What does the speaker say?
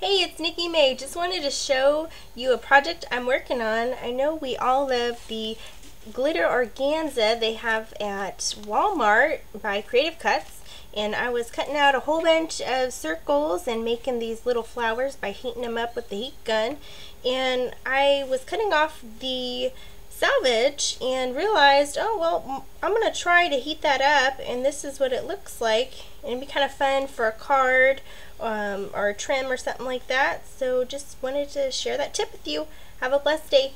Hey, it's Nikki May. Just wanted to show you a project I'm working on. I know we all love the glitter organza they have at Walmart by Creative Cuts. And I was cutting out a whole bunch of circles and making these little flowers by heating them up with the heat gun. And I was cutting off the salvage and realized, oh, well, I'm going to try to heat that up, and this is what it looks like. And it'd be kind of fun for a card uh, or trim or something like that. So just wanted to share that tip with you. Have a blessed day.